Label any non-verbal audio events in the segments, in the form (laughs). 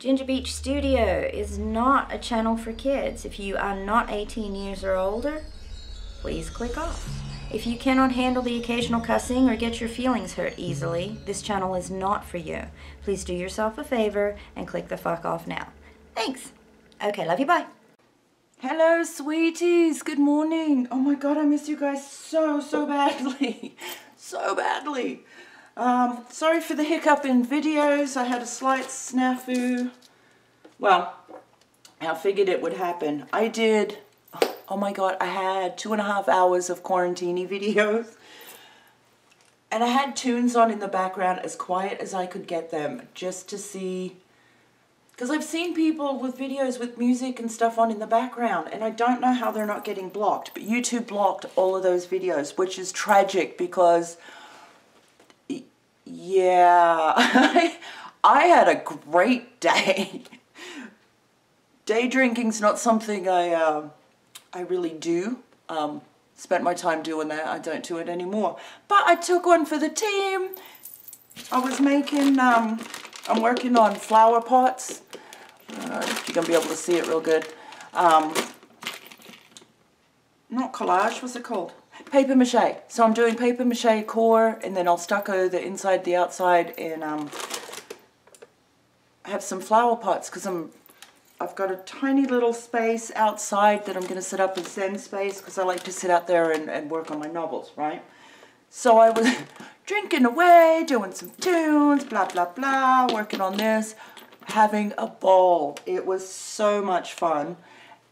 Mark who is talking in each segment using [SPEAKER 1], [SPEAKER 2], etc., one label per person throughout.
[SPEAKER 1] Ginger Beach Studio is not a channel for kids. If you are not 18 years or older, please click off. If you cannot handle the occasional cussing or get your feelings hurt easily, this channel is not for you. Please do yourself a favor and click the fuck off now. Thanks. Okay, love you, bye.
[SPEAKER 2] Hello, sweeties. Good morning. Oh my god, I miss you guys so, so badly. (laughs) so badly. Um, sorry for the hiccup in videos. I had a slight snafu. Well, I figured it would happen. I did, oh my god, I had two and a half hours of quarantini (laughs) videos. And I had tunes on in the background as quiet as I could get them just to see because I've seen people with videos with music and stuff on in the background and I don't know how they're not getting blocked. But YouTube blocked all of those videos, which is tragic because, yeah, (laughs) I had a great day. Day drinking's not something I, uh, I really do. Um, spent my time doing that. I don't do it anymore. But I took one for the team. I was making, um, I'm working on flower pots uh, you're going to be able to see it real good. Um, not collage, what's it called? Paper mache. So I'm doing paper mache core and then I'll stucco the inside, the outside and um, have some flower pots because I'm I've got a tiny little space outside that I'm going to set up as zen space because I like to sit out there and, and work on my novels, right? So I was (laughs) drinking away, doing some tunes, blah, blah, blah, working on this having a ball. It was so much fun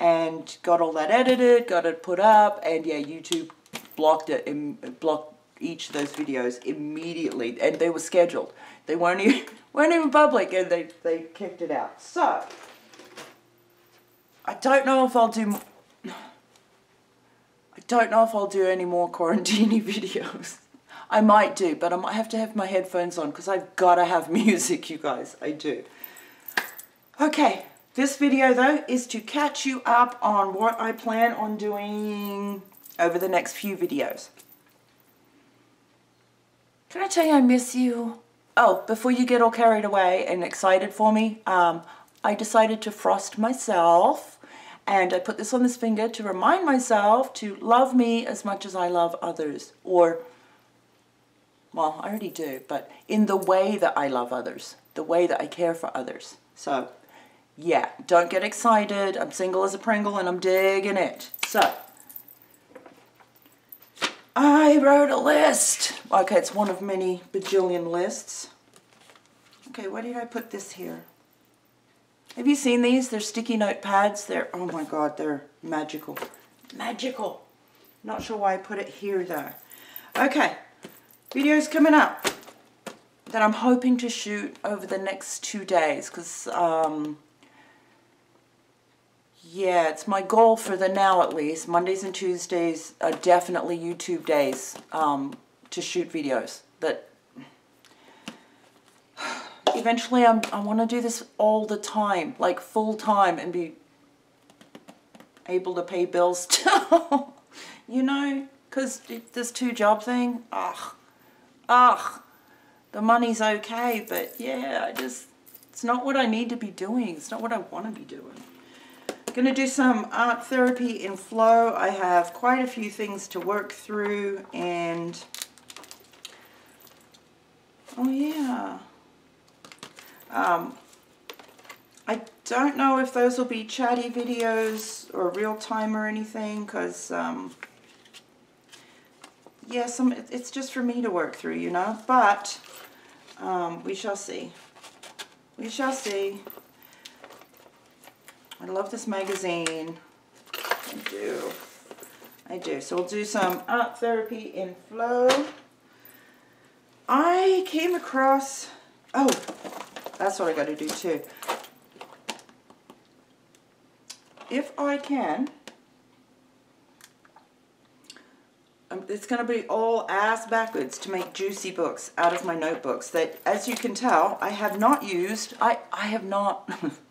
[SPEAKER 2] and got all that edited, got it put up, and yeah, YouTube blocked it and blocked each of those videos immediately, and they were scheduled. They weren't even (laughs) weren't even public, and they they kicked it out. So I don't know if I'll do. I don't know if I'll do any more quarantini (laughs) videos. I might do, but I might have to have my headphones on because I've got to have (laughs) music, you guys. I do. Okay, this video though is to catch you up on what I plan on doing over the next few videos. Can I tell you I miss you? Oh, before you get all carried away and excited for me, um, I decided to frost myself and I put this on this finger to remind myself to love me as much as I love others or well, I already do, but in the way that I love others, the way that I care for others. So yeah, don't get excited. I'm single as a Pringle and I'm digging it. So, I wrote a list. Okay, it's one of many bajillion lists. Okay, why did I put this here? Have you seen these? They're sticky note pads. They're, oh my god, they're magical. Magical. Not sure why I put it here though. Okay, videos coming up that I'm hoping to shoot over the next two days because um, yeah, it's my goal for the now at least. Mondays and Tuesdays are definitely YouTube days um, to shoot videos. But (sighs) eventually I'm, I want to do this all the time, like full time and be able to pay bills (laughs) too. you know, because this two job thing, ugh, ugh, the money's okay, but yeah, I just, it's not what I need to be doing. It's not what I want to be doing going to do some art therapy in flow. I have quite a few things to work through and oh yeah. Um, I don't know if those will be chatty videos or real time or anything because um, yeah, some, it's just for me to work through, you know, but um, we shall see. We shall see. I love this magazine. I do. I do. So we'll do some art therapy in flow. I came across, oh, that's what I got to do too. If I can, um, it's going to be all ass backwards to make juicy books out of my notebooks that, as you can tell, I have not used. I, I have not... (laughs)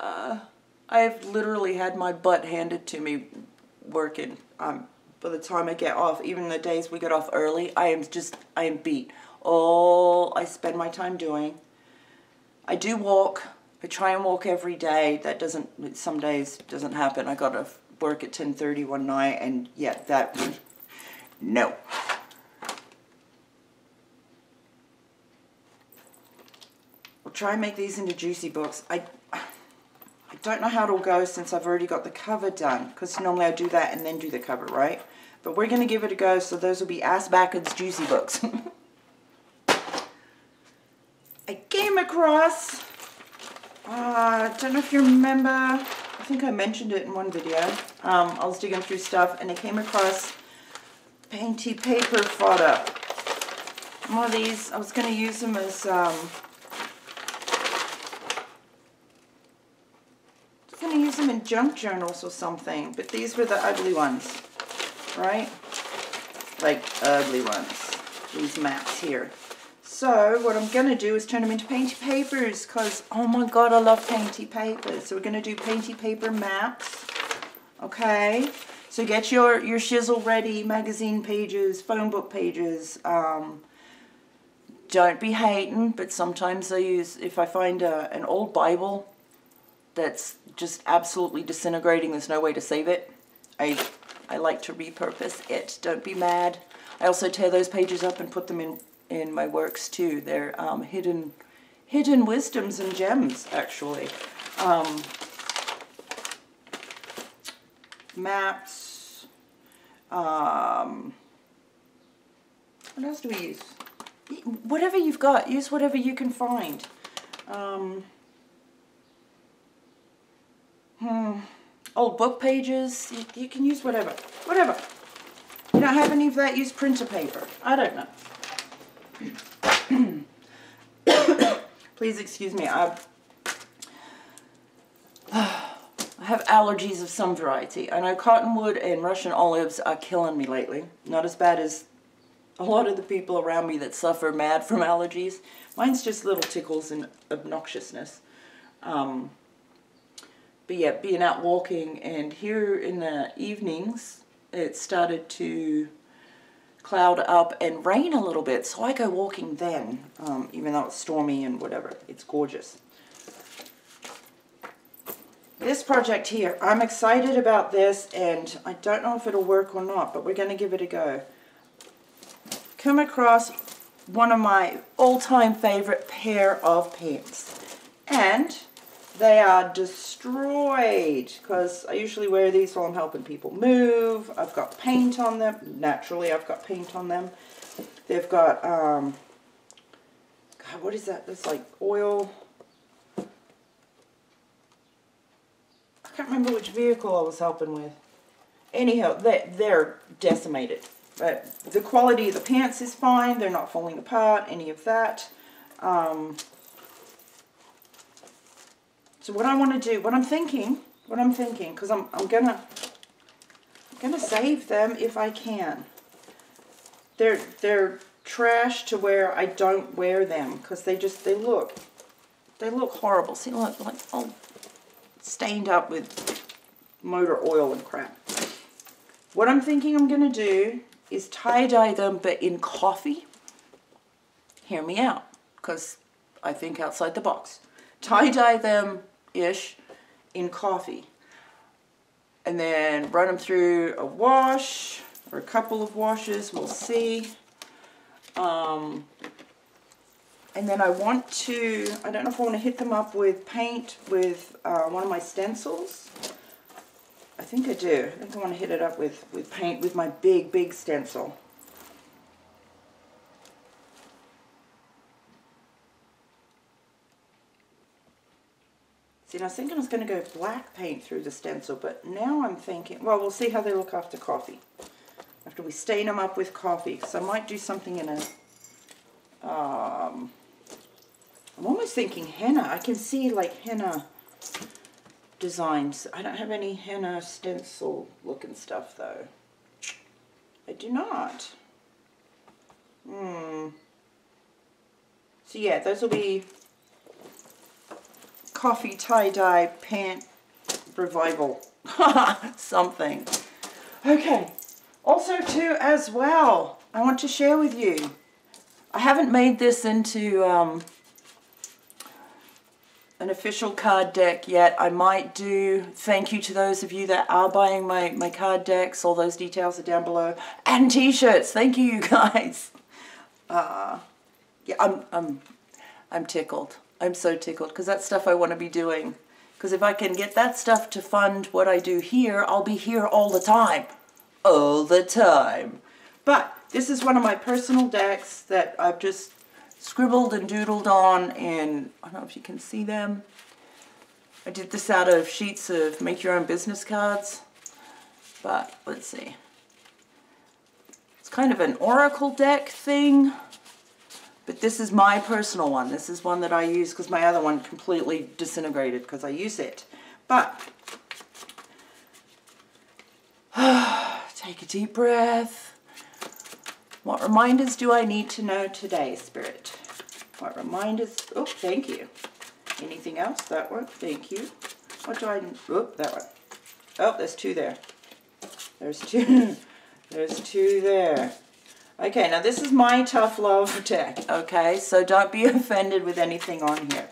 [SPEAKER 2] uh, I've literally had my butt handed to me working. Um, by the time I get off, even the days we get off early, I am just, I am beat. All I spend my time doing. I do walk. I try and walk every day. That doesn't, some days doesn't happen. I got to work at 10.30 one night and yeah, that, no. We'll try and make these into juicy books. I don't know how it'll go since I've already got the cover done because normally I do that and then do the cover, right? But we're going to give it a go, so those will be ass backwards juicy books. (laughs) I came across, uh, I don't know if you remember, I think I mentioned it in one video. Um, I was digging through stuff and I came across painty paper fodder. One of these, I was going to use them as, um, I was going to use them in junk journals or something, but these were the ugly ones, right? Like ugly ones, these maps here. So what I'm going to do is turn them into painty papers because, oh my god, I love painty papers. So we're going to do painty paper maps. Okay. So get your, your shizzle ready, magazine pages, phone book pages. Um, don't be hating, but sometimes I use, if I find a, an old Bible that's just absolutely disintegrating, there's no way to save it, I, I like to repurpose it. Don't be mad. I also tear those pages up and put them in in my works too. They're um, hidden, hidden wisdoms and gems actually. Um, maps. Um, what else do we use? Whatever you've got, use whatever you can find. Um, hmm, old book pages, you, you can use whatever, whatever. You don't have any of that, use printer paper. I don't know. (coughs) Please excuse me. I, (sighs) I have allergies of some variety. I know cottonwood and Russian olives are killing me lately. Not as bad as a lot of the people around me that suffer mad from allergies. Mine's just little tickles and obnoxiousness. Um, but yeah, being out walking and here in the evenings, it started to cloud up and rain a little bit. So I go walking then, um, even though it's stormy and whatever. It's gorgeous. This project here, I'm excited about this and I don't know if it'll work or not, but we're going to give it a go. Come across one of my all-time favorite pair of pants. And they are destroyed because I usually wear these while I'm helping people move. I've got paint on them. Naturally, I've got paint on them. They've got, um, God, what is that? It's like oil. I can't remember which vehicle I was helping with. Anyhow, they, they're decimated. But the quality of the pants is fine. They're not falling apart, any of that. Um, so what I want to do, what I'm thinking, what I'm thinking, because I'm, I'm going to I'm gonna save them if I can. They're, they're trash to where I don't wear them because they just, they look, they look horrible. See, look, like all stained up with motor oil and crap. What I'm thinking I'm going to do is tie-dye them, but in coffee. Hear me out, because I think outside the box. Tie-dye them ish in coffee. And then run them through a wash or a couple of washes, we'll see. Um, and then I want to, I don't know if I want to hit them up with paint with uh, one of my stencils. I think I do. I think I want to hit it up with, with paint with my big, big stencil. See, I was thinking I was going to go black paint through the stencil, but now I'm thinking, well, we'll see how they look after coffee. After we stain them up with coffee, because I might do something in a, um, I'm almost thinking henna. I can see like henna designs. I don't have any henna stencil looking stuff though. I do not. Hmm. So yeah, those will be coffee tie-dye pant revival. (laughs) Something. Okay. Also too, as well, I want to share with you. I haven't made this into um, an official card deck yet. I might do, thank you to those of you that are buying my, my card decks. All those details are down below. And t-shirts, thank you, you (laughs) guys. Uh, yeah, I'm, I'm, I'm tickled. I'm so tickled because that's stuff I want to be doing. Because if I can get that stuff to fund what I do here, I'll be here all the time. All the time. But this is one of my personal decks that I've just scribbled and doodled on and I don't know if you can see them. I did this out of sheets of make your own business cards. But let's see. It's kind of an oracle deck thing. But this is my personal one. This is one that I use because my other one completely disintegrated because I use it. But (sighs) take a deep breath. What reminders do I need to know today, Spirit? What reminders? Oh, thank you. Anything else? That one. Thank you. What do I... Oh, that one. Oh, there's two there. There's two. (laughs) there's two there. Okay, now this is my tough love (laughs) deck, okay? So don't be (laughs) offended with anything on here.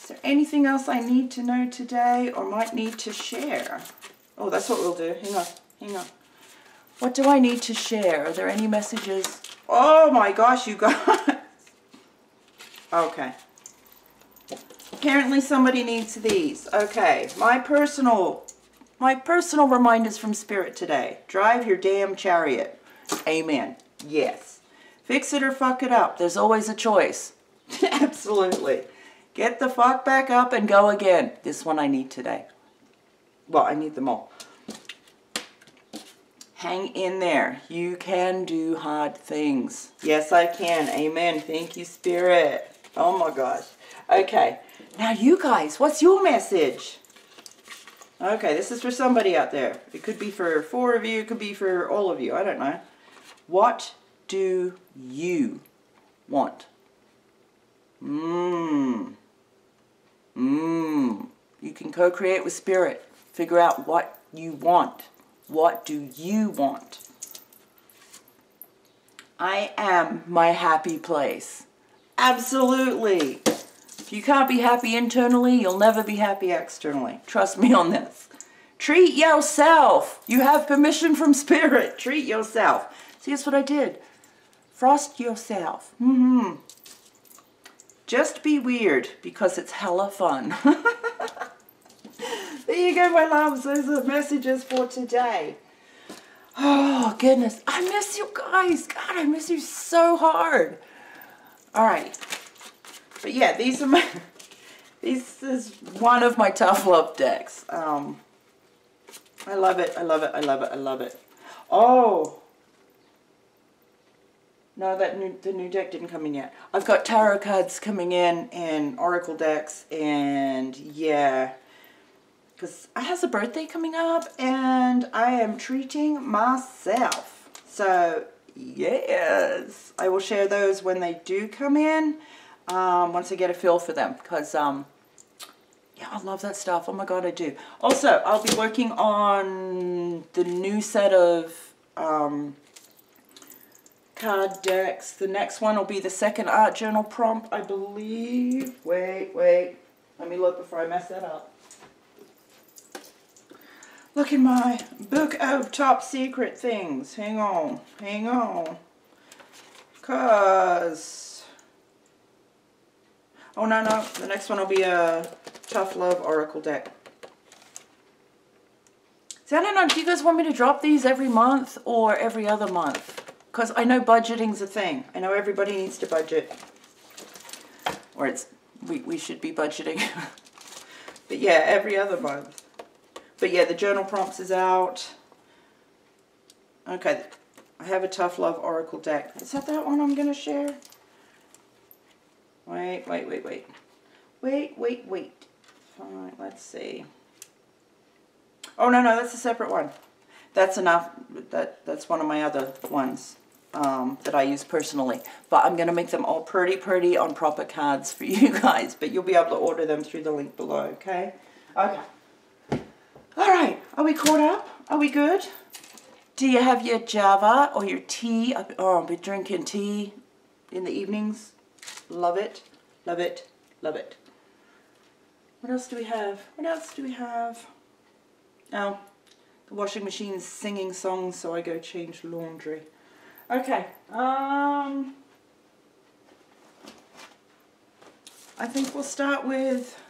[SPEAKER 2] Is there anything else I need to know today or might need to share? Oh, that's what we'll do. Hang on, hang on. What do I need to share? Are there any messages? Oh my gosh, you guys. (laughs) okay. Apparently somebody needs these. Okay, my personal, my personal reminders from Spirit today. Drive your damn chariot. Amen. Yes. Fix it or fuck it up. There's always a choice. (laughs) Absolutely. Get the fuck back up and go again. This one I need today. Well, I need them all. Hang in there. You can do hard things. Yes, I can. Amen. Thank you, Spirit. Oh my gosh. Okay. Now, you guys, what's your message? Okay, this is for somebody out there. It could be for four of you. It could be for all of you. I don't know. What do you want? Mmm. Mmm. You can co-create with Spirit. Figure out what you want. What do you want? I am my happy place. Absolutely. If you can't be happy internally, you'll never be happy externally. Trust me on this. Treat yourself. You have permission from spirit. Treat yourself. See, that's what I did. Frost yourself. Mm-hmm. Just be weird because it's hella fun. (laughs) There you go, my loves. Those are messages for today. Oh, goodness. I miss you guys. God, I miss you so hard. All right. But yeah, these are my... (laughs) This is one of my tough love decks. Um, I love it. I love it. I love it. I love it. Oh. No, that new the new deck didn't come in yet. I've got tarot cards coming in and oracle decks and yeah because I has a birthday coming up and I am treating myself. So yes, I will share those when they do come in um, once I get a feel for them because um, yeah, I love that stuff. Oh my God, I do. Also, I'll be working on the new set of um, card decks. The next one will be the second art journal prompt, I believe. Wait, wait. Let me look before I mess that up. Look in my book of top secret things. Hang on, hang on. Cause, oh no, no, the next one will be a Tough Love Oracle deck. So I don't know, do you guys want me to drop these every month or every other month? Because I know budgeting's a thing. I know everybody needs to budget. Or it's, we, we should be budgeting. (laughs) but yeah, every other month. But yeah, the journal prompts is out. Okay, I have a Tough Love Oracle deck. Is that that one I'm going to share? Wait, wait, wait, wait. Wait, wait, wait. Fine, let's see. Oh, no, no, that's a separate one. That's enough. That That's one of my other ones um, that I use personally. But I'm going to make them all pretty, pretty on proper cards for (laughs) you guys. But you'll be able to order them through the link below, okay? Okay. All right, are we caught up? Are we good? Do you have your Java or your tea? Oh, I'll be drinking tea in the evenings. Love it, love it, Love it. What else do we have? What else do we have? Oh, the washing machine is singing songs, so I go change laundry. Okay, um, I think we'll start with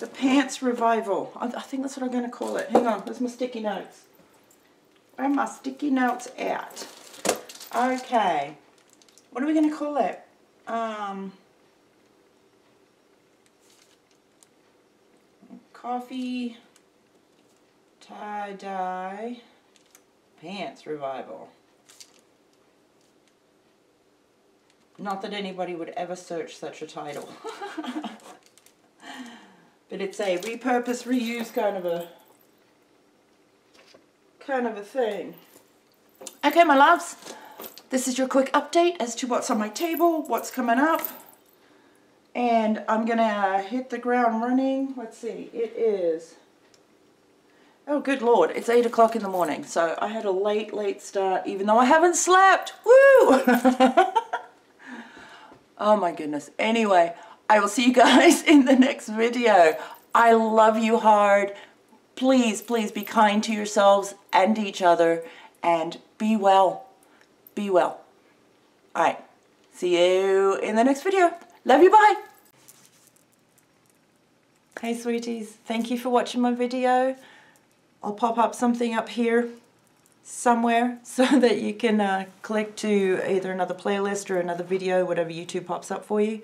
[SPEAKER 2] the pants revival. I, I think that's what I'm going to call it. Hang on, there's my sticky notes. Where are my sticky notes at? Okay, what are we going to call it? Um, coffee, tie-dye, pants revival. Not that anybody would ever search such a title. (laughs) but it's a repurpose, reuse kind of a kind of a thing. Okay, my loves. This is your quick update as to what's on my table, what's coming up. And I'm gonna hit the ground running. Let's see, it is, oh good lord, it's 8 o'clock in the morning. So I had a late, late start even though I haven't slept. Woo! (laughs) Oh my goodness. Anyway, I will see you guys (laughs) in the next video. I love you hard. Please, please be kind to yourselves and each other and be well. Be well. All right. See you in the next video. Love you. Bye. Hey, sweeties. Thank you for watching my video. I'll pop up something up here somewhere (laughs) so that you can uh, click to either another playlist or another video, whatever YouTube pops up for you.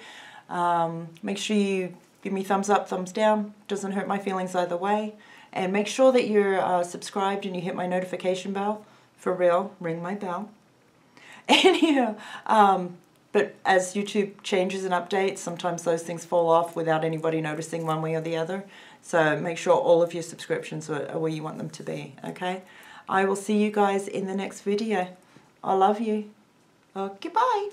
[SPEAKER 2] Um, make sure you give me thumbs up, thumbs down. Doesn't hurt my feelings either way. And make sure that you're uh, subscribed and you hit my notification bell. For real, ring my bell. (laughs) Anyhow, um, but as YouTube changes and updates, sometimes those things fall off without anybody noticing one way or the other. So make sure all of your subscriptions are, are where you want them to be, okay? I will see you guys in the next video. I love you. Okay, bye.